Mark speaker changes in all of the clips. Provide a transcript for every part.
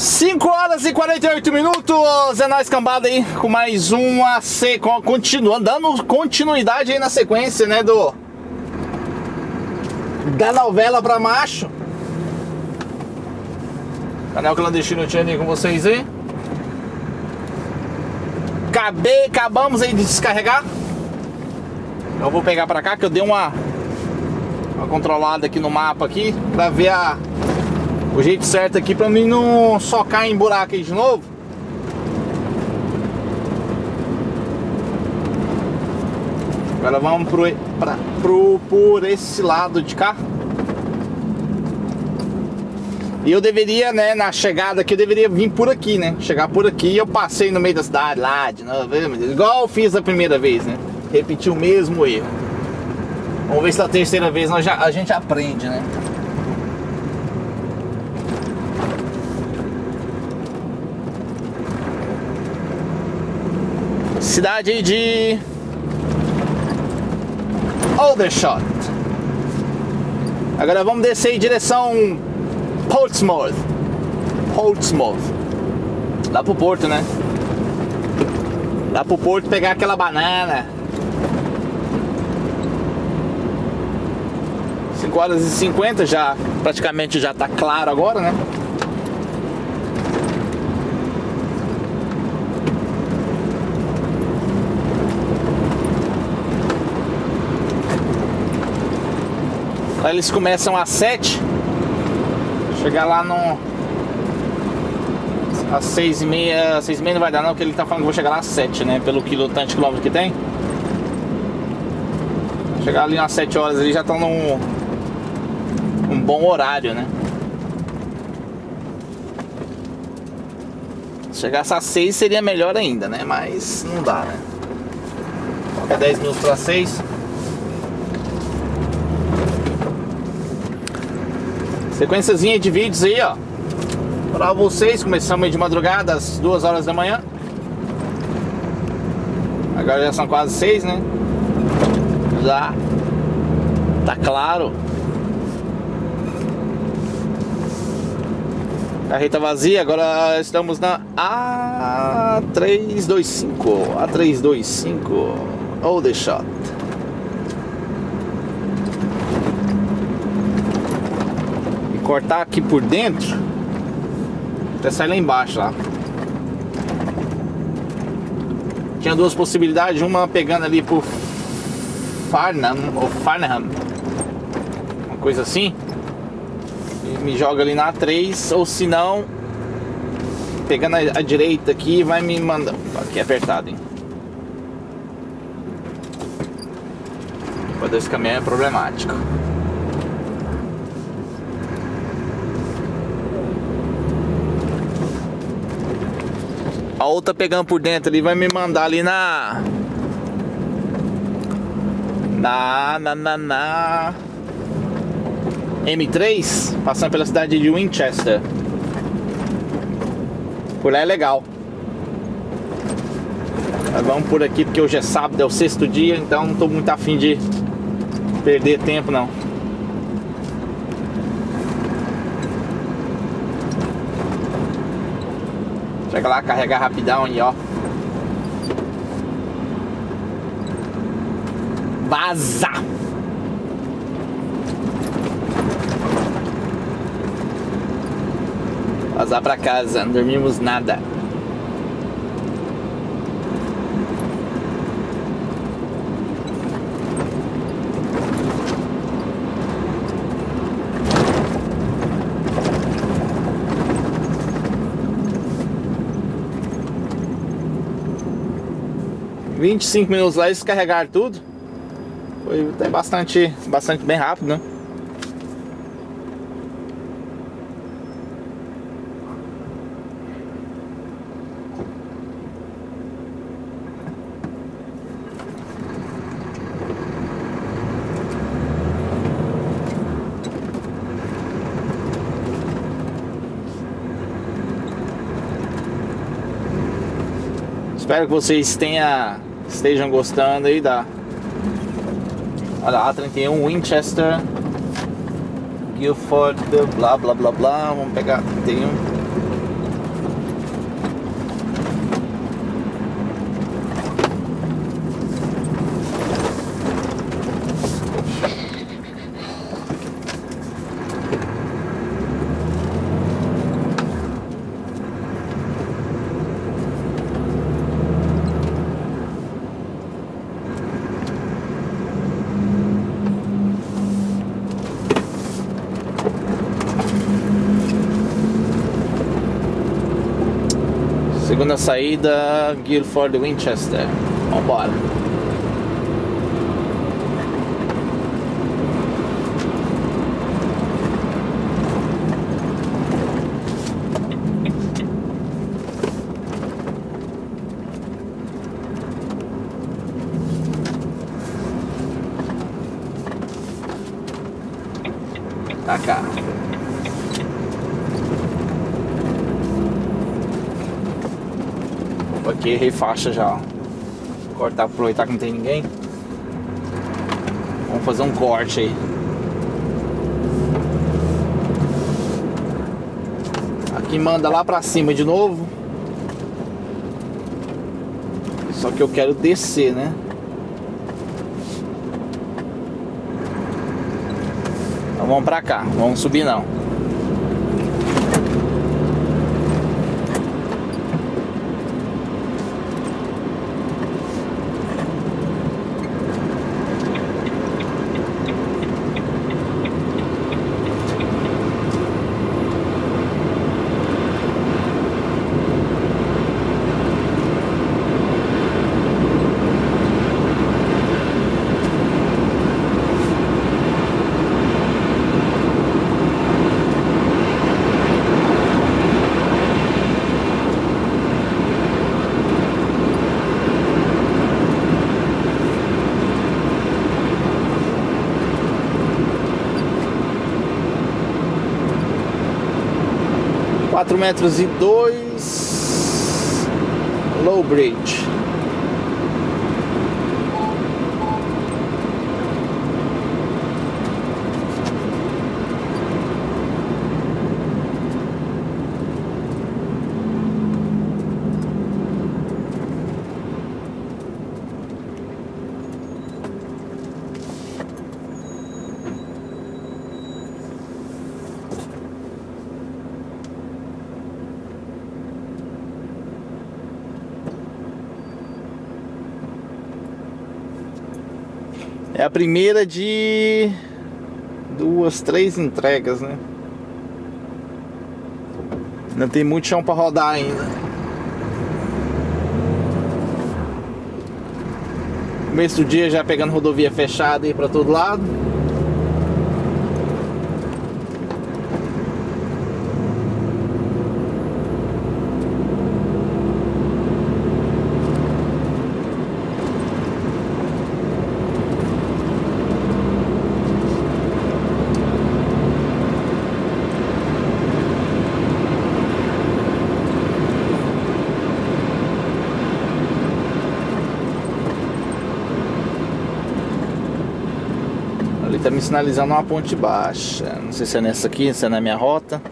Speaker 1: 5 horas e 48 minutos, é nóis cambada aí com mais uma sequência, continuando, dando continuidade aí na sequência, né, do da novela pra macho. Canal Clandestino Tiane com vocês aí. Acabei, acabamos aí de descarregar. Eu vou pegar pra cá que eu dei uma, uma controlada aqui no mapa aqui pra ver a o jeito certo aqui pra mim não socar em buraco aí de novo. Agora vamos pro, pra, pro, por esse lado de cá. E eu deveria, né, na chegada aqui, eu deveria vir por aqui, né? Chegar por aqui e eu passei no meio da cidade lá de novo, igual eu fiz a primeira vez, né? Repetir o mesmo erro. Vamos ver se da terceira vez nós já, a gente aprende, né? Cidade de Aldershot. Agora vamos descer em direção Portsmouth. Portsmouth. Lá pro porto, né? Lá pro porto pegar aquela banana. 5 horas e 50 já praticamente já tá claro agora, né? Eles começam às 7. Chegar lá no. Às 6 e meia. 6 e meia não vai dar não, porque ele tá falando que vou chegar lá às 7, né? Pelo quilo, tanto quilômetro que tem. Chegar ali umas 7 horas ali já estão num. Um bom horário, né? Se chegasse às 6 seria melhor ainda, né? Mas não dá, né? É 10 minutos para 6. Sequenciazinha de vídeos aí, ó. Pra vocês, começamos aí de madrugada, às 2 horas da manhã. Agora já são quase 6, né? Já tá claro. Carreta vazia, agora estamos na A325. A325. Hold the shot. Cortar aqui por dentro até sair lá embaixo lá. Tinha duas possibilidades uma pegando ali por Farnham ou Farnham uma coisa assim e me joga ali na A3 ou se não pegando a, a direita aqui vai me mandar aqui é apertado hein. Quando esse caminhão é problemático outra pegando por dentro ali vai me mandar ali na. Na. Na. Na. na M3, passando pela cidade de Winchester. Por lá é legal. Mas vamos por aqui porque hoje é sábado, é o sexto dia, então não tô muito afim de perder tempo não. Chega lá, carregar rapidão e ó. Vaza! Vazar pra casa, não dormimos nada. 25 minutos lá e descarregar tudo. Foi até bastante, bastante bem rápido, né? Espero que vocês tenham estejam gostando aí da Olha, A31 Winchester Guilford, blá blá blá blá, vamos pegar 31 Segunda saída, Guilford Winchester. Vambora. Tá cá. Aqui errei faixa já. ó. Cortar, aproveitar que não tem ninguém. Vamos fazer um corte aí. Aqui manda lá pra cima de novo. Só que eu quero descer, né? Então vamos pra cá, vamos subir não. Quatro metros e dois. Low Bridge. É a primeira de duas, três entregas, né? Ainda tem muito chão para rodar ainda. Começo do dia já pegando rodovia fechada aí para todo lado. Sinalizando uma ponte baixa. Não sei se é nessa aqui, se é na minha rota.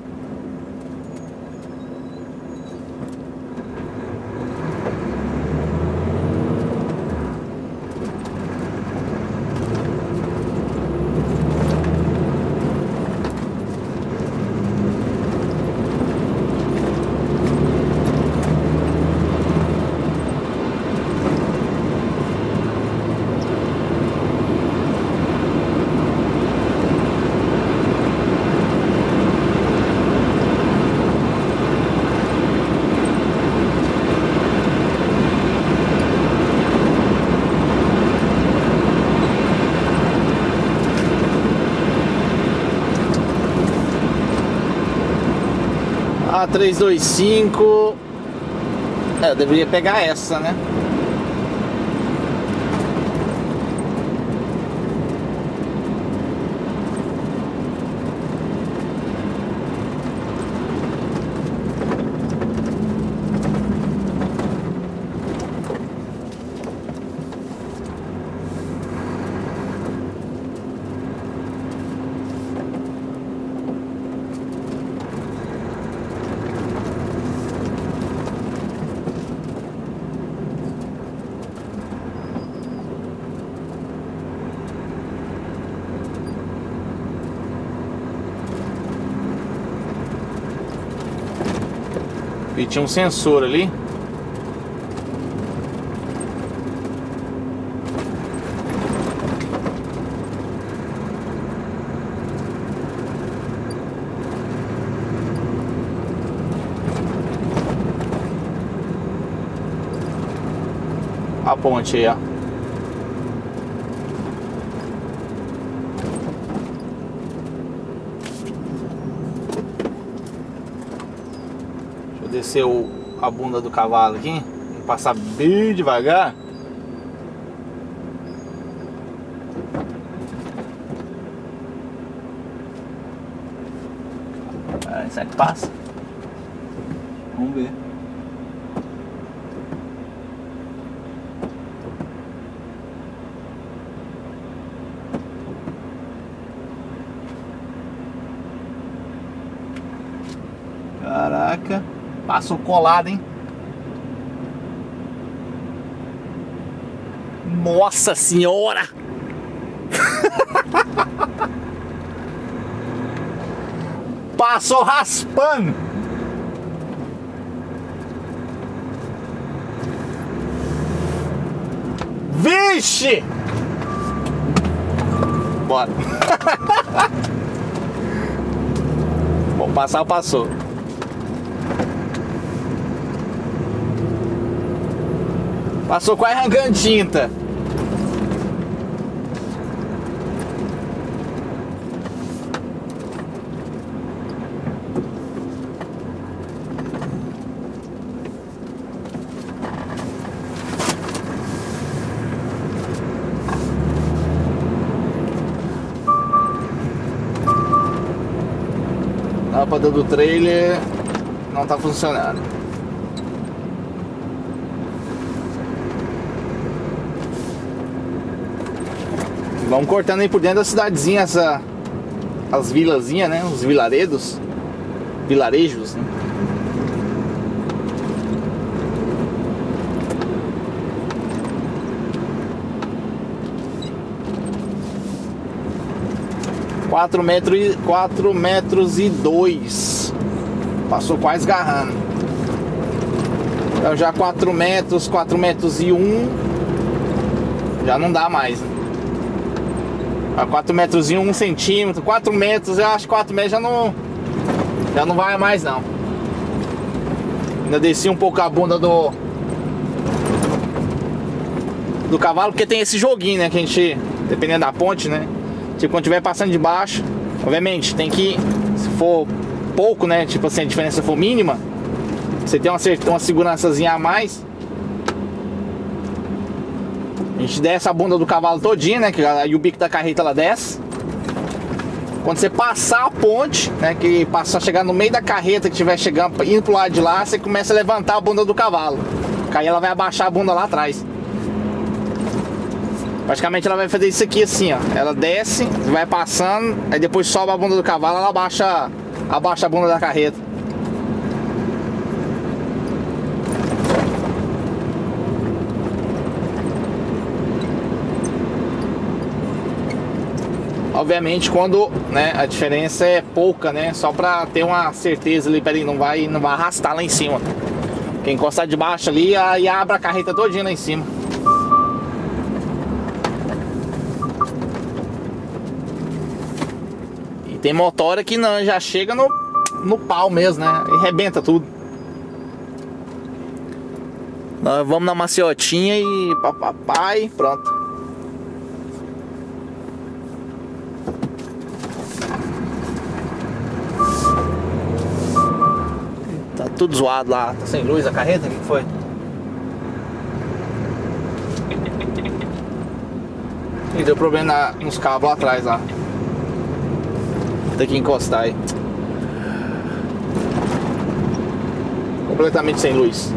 Speaker 1: A 325. É, eu deveria pegar essa, né? E tinha um sensor ali. A ponte aí, ó. Descer o, a bunda do cavalo aqui. Passar bem devagar. Ah, será que passa?
Speaker 2: Vamos ver. Caraca.
Speaker 1: Passou colado, hein? Nossa senhora! Passou raspando! Vixe! Bora! Bom, passar, passou. Passou quase arrancando tinta. Lâmpada do trailer não tá funcionando. Vamos cortando aí por dentro da cidadezinha essa, as vilazinhas, né? Os vilaredos, vilarejos, né? Quatro metros, e- quatro metros e dois. Passou quase garrando. Então já 4 metros, 4 metros e um. Já não dá mais. né? A 4 metros e 1 centímetro, 4 metros, eu acho que 4 metros já não. Já não vai mais não. Ainda desci um pouco a bunda do. Do cavalo, porque tem esse joguinho, né? Que a gente. Dependendo da ponte, né? Tipo, quando estiver passando de baixo, obviamente, tem que. Se for pouco, né? Tipo assim, a diferença for mínima, você tem uma, uma segurançazinha a mais. A gente desce a bunda do cavalo todinha, né? Que aí o bico da carreta ela desce. Quando você passar a ponte, né? Que passar chegar no meio da carreta que estiver chegando, indo pro lado de lá, você começa a levantar a bunda do cavalo. Aí ela vai abaixar a bunda lá atrás. Praticamente ela vai fazer isso aqui assim, ó. Ela desce, vai passando, aí depois sobe a bunda do cavalo, ela abaixa, abaixa a bunda da carreta. Obviamente quando né, a diferença é pouca, né? Só pra ter uma certeza ali, peraí, não vai, não vai arrastar lá em cima. Quem encostar de baixo ali, aí abre a carreta todinha lá em cima. E tem motora que não, já chega no, no pau mesmo, né? E rebenta tudo. Nós vamos na maciotinha e papai, pronto. Tudo zoado lá. Tá sem luz a carreta? O que foi? E deu problema na- nos cabos lá atrás lá. Tem que encostar aí. Completamente sem luz.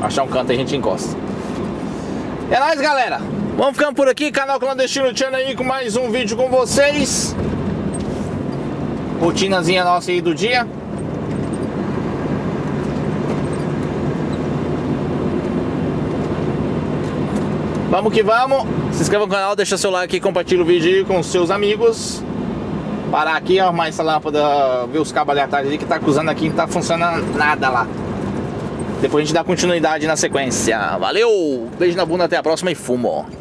Speaker 1: Achar um canto aí a gente encosta. É nóis, galera. Vamos ficando por aqui. Canal Clandestino Channel aí com mais um vídeo com vocês. Rotinazinha nossa aí do dia. Vamos que vamos. Se inscreva no canal, deixa seu like e compartilha o vídeo com seus amigos. Parar aqui, arrumar essa lâmpada, ver os cabos aleatórios ali que tá acusando aqui, não tá funcionando nada lá. Depois a gente dá continuidade na sequência. Valeu! Beijo na bunda, até a próxima e fumo!